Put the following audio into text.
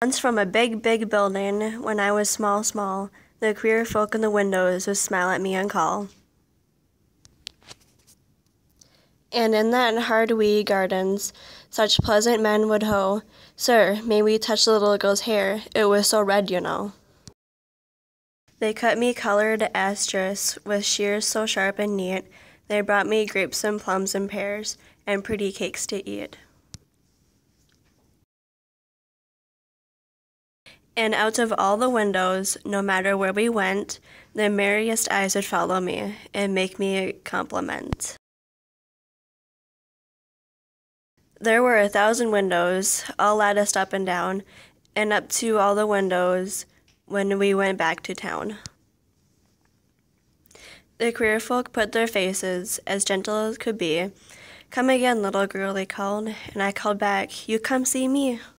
Once from a big, big building, when I was small, small, the queer folk in the windows would smile at me and call. And in that hard wee gardens, such pleasant men would hoe, Sir, may we touch the little girl's hair? It was so red, you know. They cut me colored asters with shears so sharp and neat. They brought me grapes and plums and pears and pretty cakes to eat. And out of all the windows, no matter where we went, the merriest eyes would follow me and make me a compliment. There were a thousand windows, all latticed up and down, and up to all the windows when we went back to town. The queer folk put their faces, as gentle as could be. Come again, little girl, they called, and I called back, You come see me.